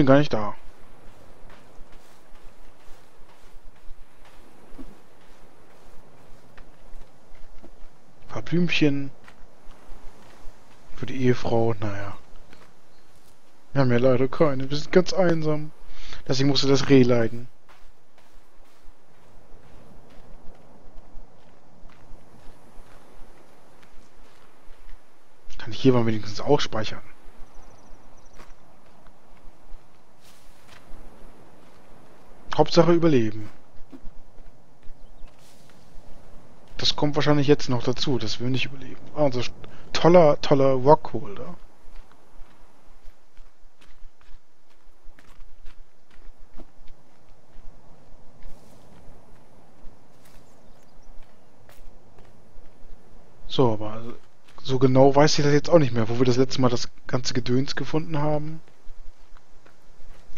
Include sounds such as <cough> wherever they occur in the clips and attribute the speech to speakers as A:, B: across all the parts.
A: bin gar nicht da. Ein paar Blümchen. Für die Ehefrau, naja. Wir haben ja leider keine. Wir sind ganz einsam. Deswegen musste das Reh leiden. Kann ich hier mal wenigstens auch speichern. Hauptsache überleben. Das kommt wahrscheinlich jetzt noch dazu, dass wir nicht überleben. Also toller, toller Rockholder. So, aber so genau weiß ich das jetzt auch nicht mehr, wo wir das letzte Mal das ganze Gedöns gefunden haben.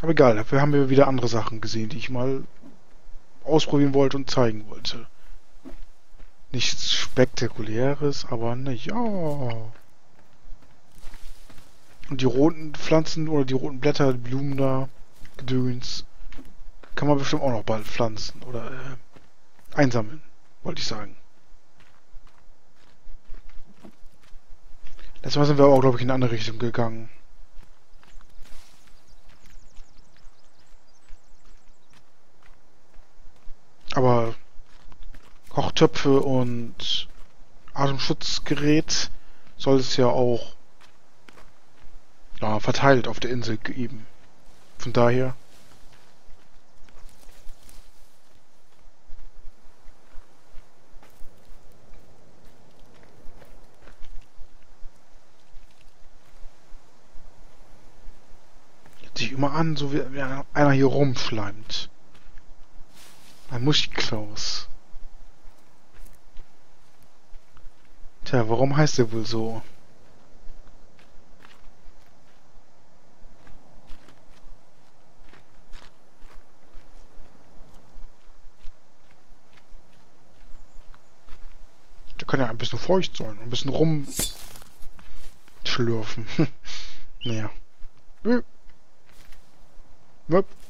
A: Aber egal, dafür haben wir wieder andere Sachen gesehen, die ich mal ausprobieren wollte und zeigen wollte. Nichts Spektakuläres, aber na ja. Und die roten Pflanzen oder die roten Blätter, die Blumen da, Gedöns, kann man bestimmt auch noch bald pflanzen oder äh, einsammeln, wollte ich sagen. Letztes Mal sind wir auch, glaube ich, in eine andere Richtung gegangen. Aber Kochtöpfe und Atemschutzgerät soll es ja auch ja, verteilt auf der Insel geben. Von daher sich immer an, so wie einer hier rumschleimt. Ein Muschklaus. Tja, warum heißt er wohl so? Der kann ja ein bisschen feucht sein, ein bisschen rumschlürfen. <laughs> naja. Möp. Ich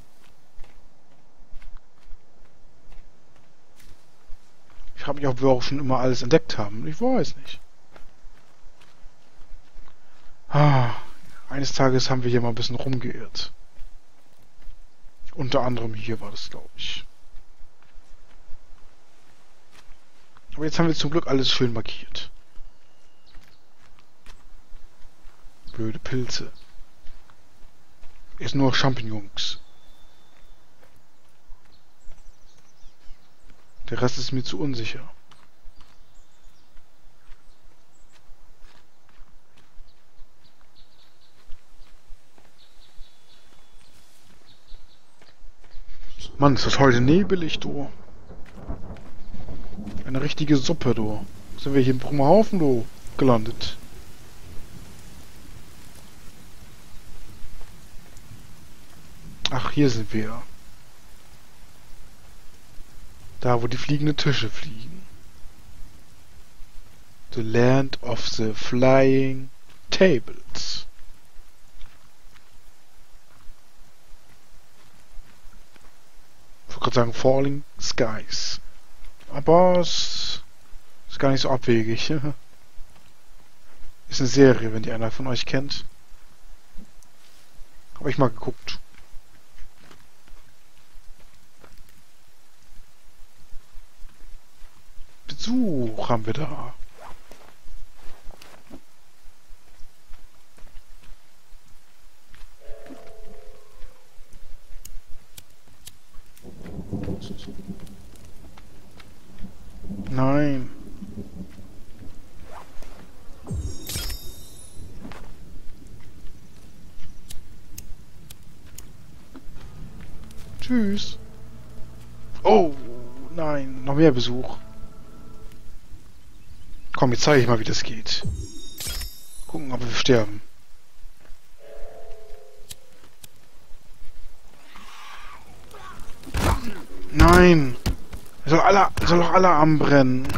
A: frage mich, ob wir auch schon immer alles entdeckt haben. Ich weiß nicht. Ah, eines Tages haben wir hier mal ein bisschen rumgeirrt. Unter anderem hier war das, glaube ich. Aber jetzt haben wir zum Glück alles schön markiert. Blöde Pilze. Ist nur Champignons. Der Rest ist mir zu unsicher. Mann, ist das heute nebelig, du. Eine richtige Suppe, du. Sind wir hier im Brummerhaufen, du, gelandet. Ach, hier sind wir. Da, wo die fliegenden Tische fliegen. The Land of the Flying Tables. Ich wollte gerade sagen Falling Skies. Aber es ist gar nicht so abwegig. <laughs> ist eine Serie, wenn die einer von euch kennt. Habe ich mal geguckt. Besuch haben wir da. Nein. Tschüss. Oh, nein, noch mehr Besuch. Komm, jetzt zeige ich mal, wie das geht. Gucken, ob wir sterben. Nein! Soll alle, soll doch alle anbrennen.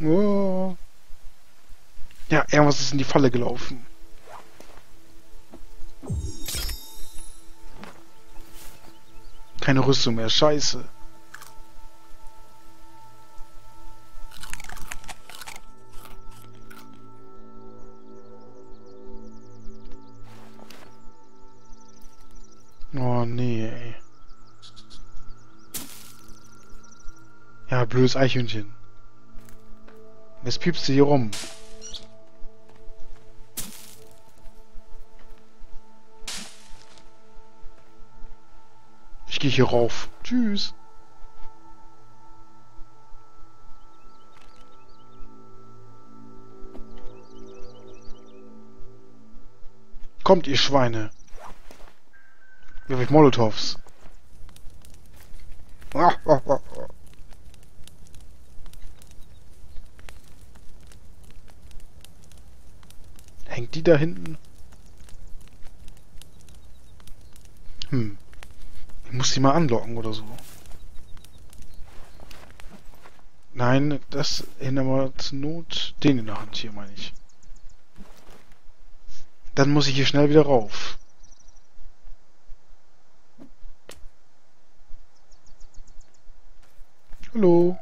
A: Oh. Ja, irgendwas ist in die Falle gelaufen. Keine Rüstung mehr, scheiße. Oh nee, ey. Ja, blödes Eichhörnchen. Jetzt piepst hier rum. Gehe hier rauf. Tschüss. Kommt, ihr Schweine. Wir haben Molotovs. Hängt die da hinten? Hm. Ich muss die mal anlocken oder so. Nein, das hindern wir zur Not den in der Hand hier, meine ich. Dann muss ich hier schnell wieder rauf. Hallo.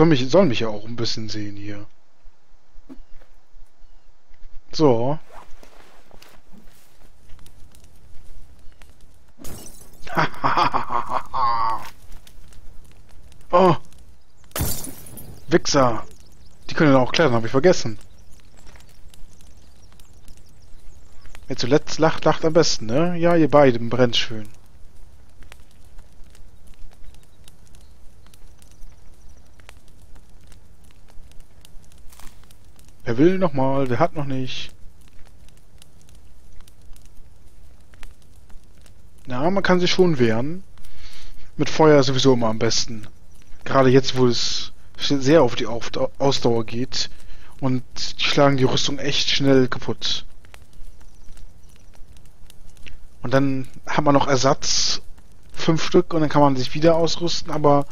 A: Soll mich, soll mich ja auch ein bisschen sehen hier. So. <laughs> oh. Wichser. Die können auch klettern, habe ich vergessen. Wer zuletzt lacht, lacht am besten, ne? Ja, ihr beiden brennt schön. Wer will nochmal? Wer hat noch nicht? Ja, man kann sich schon wehren. Mit Feuer sowieso immer am besten. Gerade jetzt, wo es sehr auf die Ausdauer geht. Und die schlagen die Rüstung echt schnell kaputt. Und dann hat man noch Ersatz. Fünf Stück und dann kann man sich wieder ausrüsten. Aber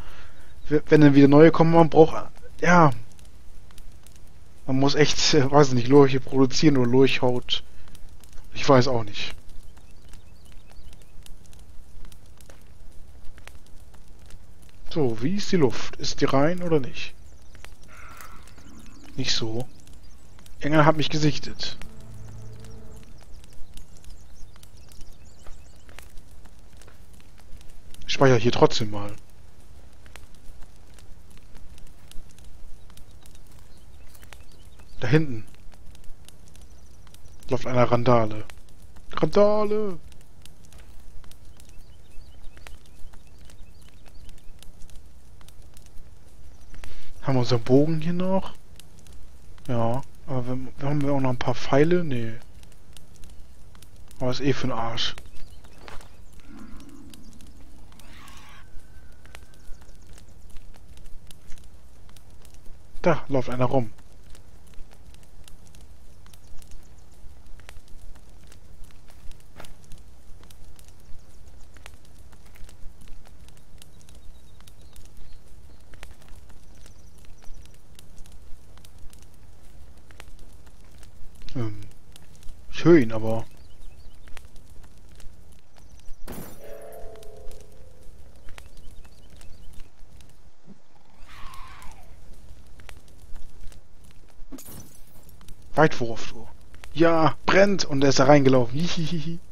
A: wenn dann wieder neue kommen, man braucht... Ja, man muss echt, äh, weiß nicht, Lurche produzieren oder Lurchhaut. Ich weiß auch nicht. So, wie ist die Luft? Ist die rein oder nicht? Nicht so. Engel hat mich gesichtet. Ich speichere hier trotzdem mal. Hinten. Läuft einer Randale. Randale! Haben wir unseren Bogen hier noch? Ja. Aber wir, haben wir auch noch ein paar Pfeile? Nee. Aber ist eh für den Arsch. Da läuft einer rum. Ähm, ihn aber. Weitwurf, du. Ja, brennt! Und er ist da reingelaufen.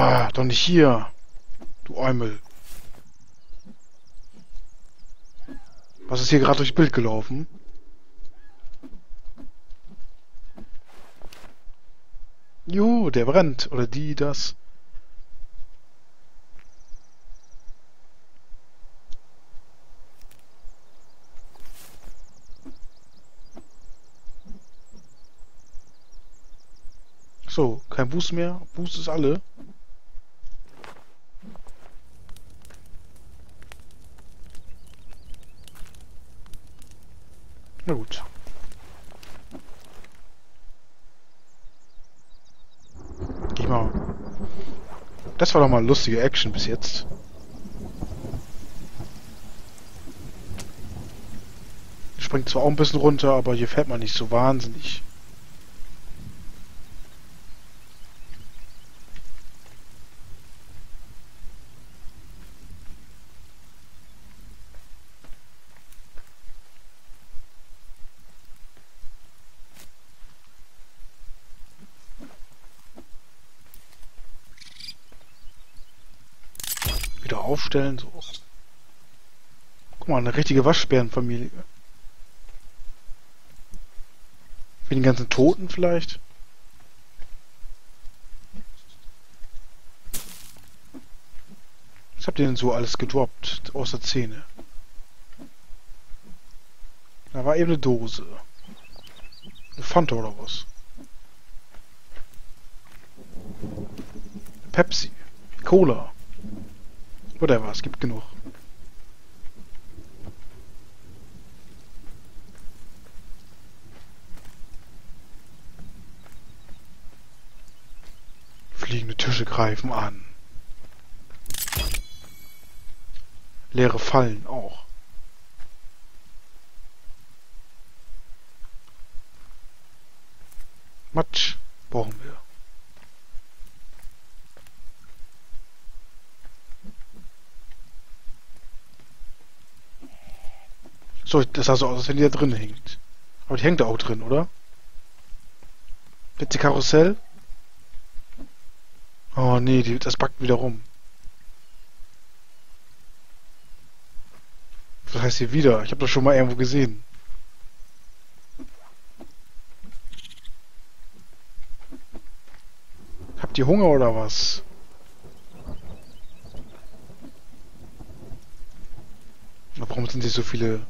A: Ah, doch nicht hier. Du Eumel. Was ist hier gerade durchs Bild gelaufen? Jo, der brennt. Oder die, das. So, kein Boost mehr. Boost ist alle. Na gut. Geh mal. Das war doch mal lustige Action bis jetzt. Springt zwar auch ein bisschen runter, aber hier fährt man nicht so wahnsinnig. Aufstellen, so. Guck mal, eine richtige Waschbärenfamilie. Wie den ganzen Toten vielleicht? Was habt ihr denn so alles gedroppt, außer Zähne? Da war eben eine Dose. Eine Fanta oder was? Pepsi. Cola. Whatever, es gibt genug. Fliegende Tische greifen an. Leere Fallen auch. Matsch brauchen wir. So, das sah so aus, als wenn die da drin hängt. Aber die hängt da auch drin, oder? Bitte Karussell? Oh nee, die, das backt wieder rum. Was heißt hier wieder? Ich habe das schon mal irgendwo gesehen. Habt ihr Hunger oder was? Warum sind hier so viele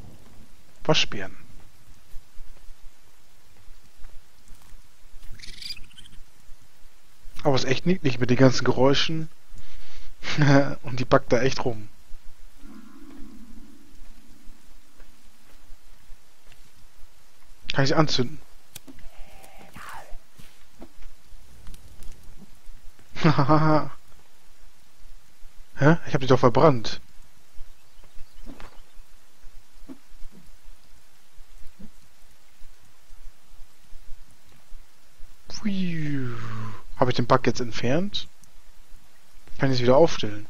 A: Waschbären? Aber es ist echt niedlich mit den ganzen Geräuschen. <laughs> Und die backt da echt rum. Kann ich sie anzünden? Hahaha. <laughs> Hä? Ich hab die doch verbrannt. Habe ich den Bug jetzt entfernt? Kann ich es wieder aufstellen?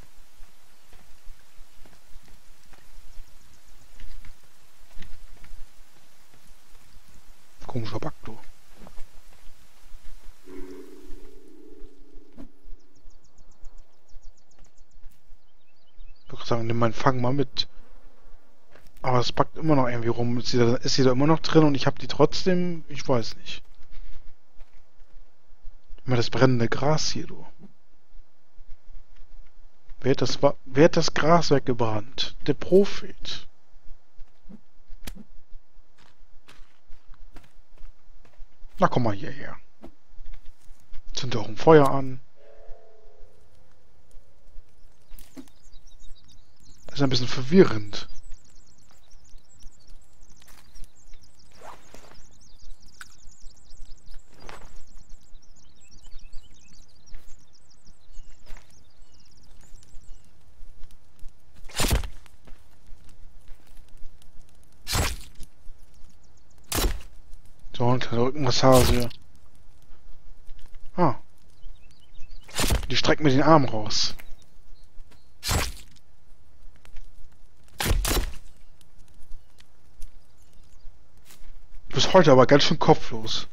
A: Komischer Bug, du. Ich würde sagen, nimm meinen Fang mal mit. Aber es packt immer noch irgendwie rum. Ist sie da, ist sie da immer noch drin und ich habe die trotzdem? Ich weiß nicht. Immer das brennende Gras hier, du. Wer hat das, wer hat das Gras weggebrannt? Der Prophet. Na, komm mal hierher. Sind auch ein Feuer an. Das ist ein bisschen verwirrend. So, kleine Rückenmassage. Ah. Die streckt mir den Arm raus. Du bist heute aber ganz schön kopflos.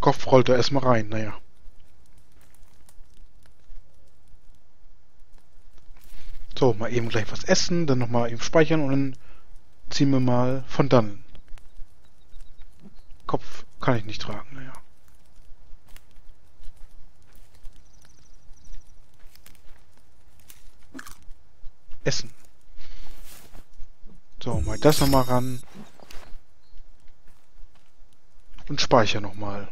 A: Kopf rollt er erstmal rein, naja. So, mal eben gleich was essen, dann nochmal eben speichern und dann ziehen wir mal von dann. Kopf kann ich nicht tragen, naja. Essen. So, mal das nochmal ran. Und speicher nochmal.